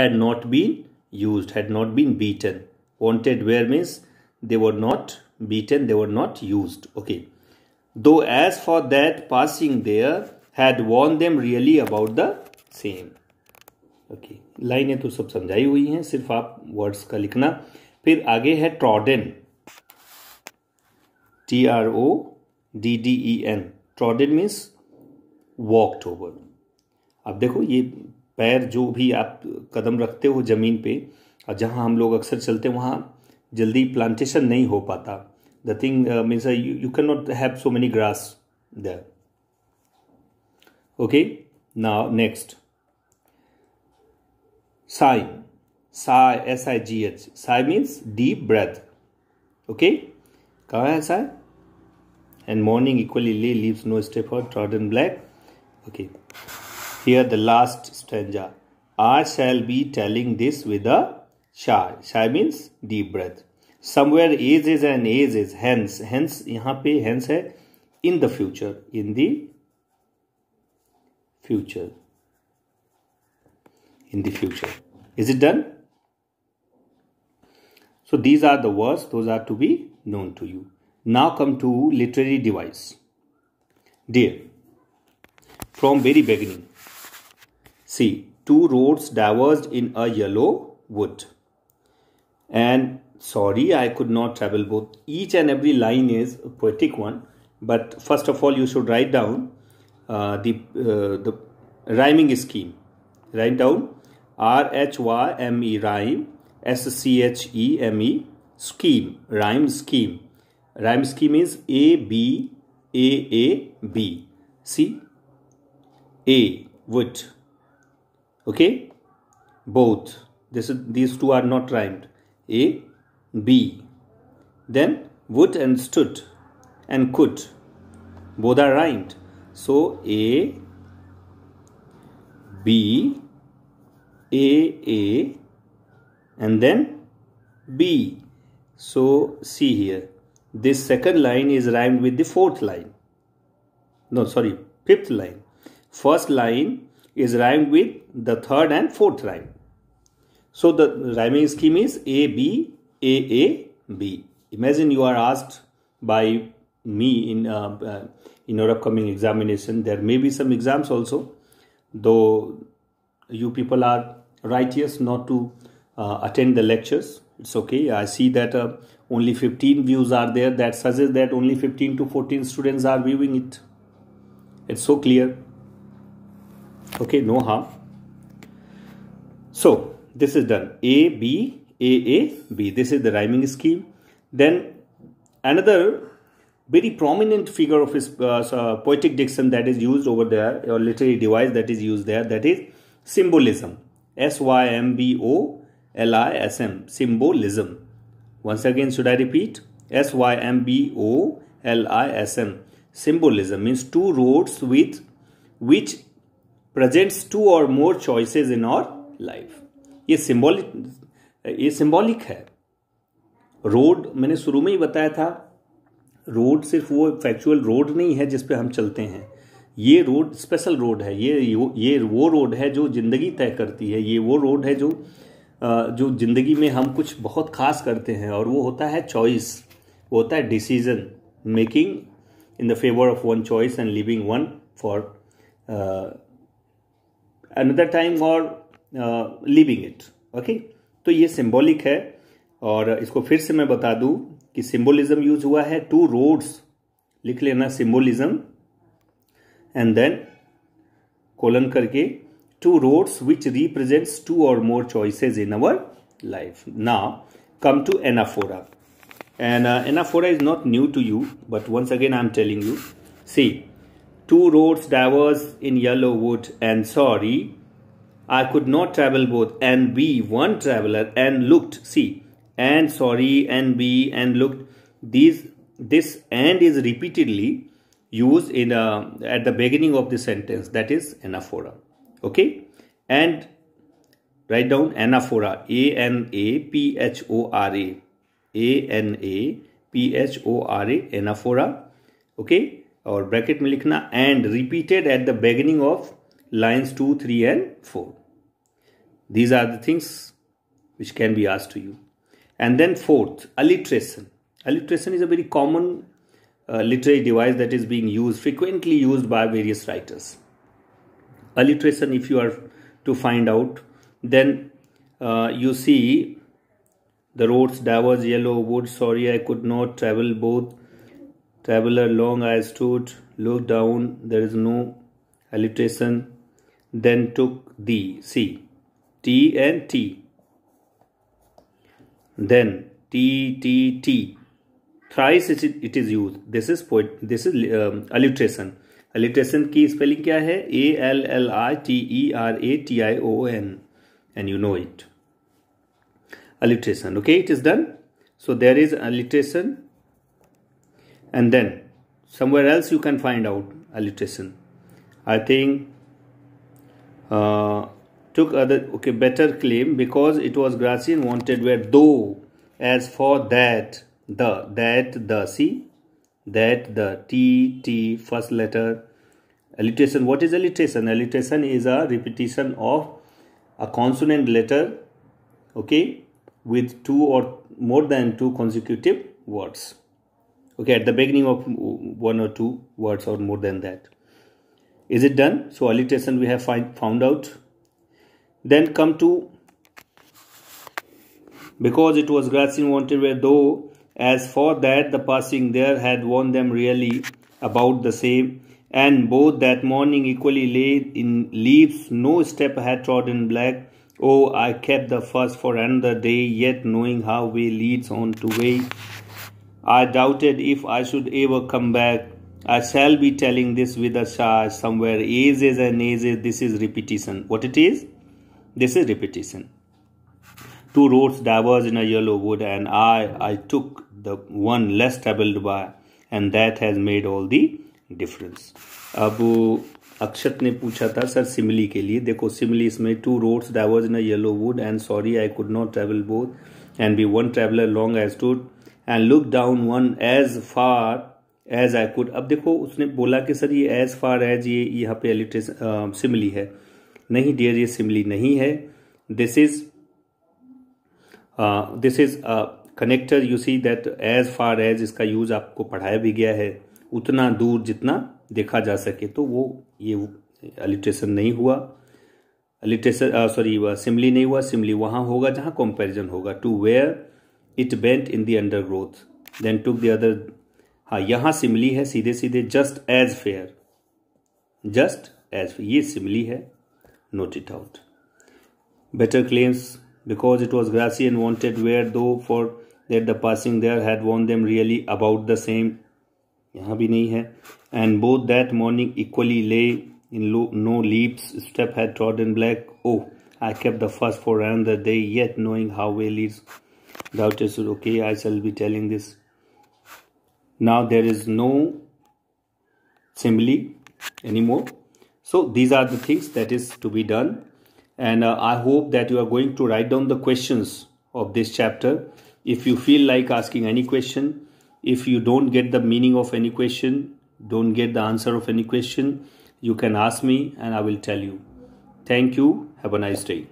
had not been used had not been beaten wanted where means they were not beaten they were not used okay though as for that passing there had warned them really about the same okay लाइनें तो सब समझाई हुई हैं सिर्फ़ आप words का लिखना फिर आगे है trodden T R O D D E N trodden means walked over अब देखो ये पैर जो भी आप कदम रखते हो ज़मीन पे, और जहाँ हम लोग अक्सर चलते हैं, वहाँ जल्दी प्लांटेशन नहीं हो पाता। The thing means you can not have so many grass the okay now next sigh sigh S I G H sigh means deep breath okay कहा है sigh and morning equally lay leaves, no step for trodden black. Okay. Here the last stanza i shall be telling this with a shy shy means deep breath. Somewhere is is and is is hence hence yahan pe hence hai in the future. In the future. In the future. Is it done? So these are the words. Those are to be known to you. Now come to literary device. Dear, from very beginning, see, two roads diverged in a yellow wood. And sorry, I could not travel both. Each and every line is a poetic one. But first of all, you should write down uh, the, uh, the rhyming scheme. Write down R H Y M E rhyme, S C H E M E scheme, rhyme scheme rhyme scheme is A B A A B. See A wood. Okay, both. This is these two are not rhymed. A B. Then would and stood and could. Both are rhymed. So A B A A and then B. So see here this second line is rhymed with the fourth line. No, sorry, fifth line. First line is rhymed with the third and fourth line. So the rhyming scheme is A, B, A, A, B. Imagine you are asked by me in uh, uh, in your upcoming examination. There may be some exams also, though you people are righteous not to uh, attend the lectures. It's okay. I see that uh, only 15 views are there that suggests that only 15 to 14 students are viewing it it's so clear okay no harm. So this is done. A b a a b. This is the rhyming scheme. Then another very prominent figure of his uh, uh, poetic diction that is used over there or literary device that is used there that is symbolism. S y m b o l i s m symbolism. Once again, should I repeat? S Y M B O L I S M. Symbolism means two roads with which presents two or more choices in our life. ये symbolic ये symbolic है। Road मैंने शुरू में ही बताया था road सिर्फ़ वो फैक्चुअल रोड नहीं है जिस पे हम चलते हैं। ये रोड स्पेशल रोड है। ये ये वो रोड है जो ज़िंदगी तय करती है। ये वो रोड है जो जो ज़िंदगी में हम कुछ बहुत ख़ास करते हैं और वो होता है चॉइस वो होता है decision making in the favour of one choice and leaving one for another time और लिविंग इट ओके तो ये सिम्बोलिक है और इसको फिर से मैं बता दूँ कि सिम्बोलिज्म यूज़ हुआ है टू रोड्स लिख लेना सिम्बोलिज्म एंड देन कोलन करके two roads which represents two or more choices in our life ना come to anaphora and anaphora is not new to you but once again I am telling you see two roads diverge in yellow wood and sorry, I could not travel both and be one traveler and looked, see, and sorry and be and looked. These this and is repeatedly used in a, at the beginning of the sentence that is anaphora okay and write down anaphora a n a p h o r a a n a p h o r a anaphora okay और bracket में लिखना and repeated at the beginning of lines to three and four these are the things which can be asked to you and then fourth alliteration alliteration is a very common uh, literary device that is being used frequently used by various writers alliteration if you are to find out then uh, you see the roads diverge yellow wood sorry i could not travel both traveler long i stood looked down there is no alliteration then took the c t and t then t t t thrice it, it is used this is poet this is um, alliteration alliteration की spelling क्या है a l l i t e r a t i o n and you know it alliteration okay it is done so there is alliteration and then somewhere else you can find out alliteration. I think uh, took other okay better claim because it was Gracian wanted where though as for that the that the see? That the t t first letter. Alliteration what is alliteration? Alliteration is a repetition of a consonant letter okay with two or more than two consecutive words okay at the beginning of one or two words or more than that. Is it done? So alliteration we have find, found out. Then come to because it was Gracian wanted where though as for that the passing there had warned them really about the same. And both that morning equally lay in leaves no step had trodden black. Oh i kept the first for another day yet knowing how way leads on to way I doubted if I should ever come back. I shall be telling this with a sigh somewhere. Ages and ages, this is repetition. What it is? This is repetition. Two roads diverged in a yellow wood, and I, I took the one less traveled by, and that has made all the difference. अब अक्षत ने पूछा था sir Simli के लिए देखो simile इसमें two roads diverge in yellow wood and sorry I could not travel both and be one traveller long as टूड and look down one as far as I could अब देखो, उसने बोला कि, सर, ये एज फार एज ये, यहाँ पे alliteration Simli है. नहीं डियर ये सिमली नहीं है. This is this is connector you see that as far as इसका यूज़ आपको पढ़ाया भी गया है. उतना दूर जितना देखा जा सके. तो वो, ये अलिट्रेशन नहीं हुआ. अलिट्रेशन सॉरी सिमली नहीं हुआ. सिमली वहाँ होगा जहाँ कंपैरिजन होगा. To where it bent in the under growth then took the other हाँ यहां सिमली है सीधे सीधे just as fair just as ये सिमली है note it out better claims because it was grassy and wanted where दो for that the passing there had want them really about the same यहां भी नहीं है and both that morning equally ले in no leaps step had ट्रॉड in black O I cap the first for the day yet knowing how way Leeds doubt is okay I shall be telling this. Now there is no simile anymore. So these are the things that is to be done. And uh, I hope that you are going to write down the questions of this chapter. If you feel like asking any question if you don't get the meaning of any question don't get the answer of any question you can ask me and I will tell you. Thank you. Have a nice day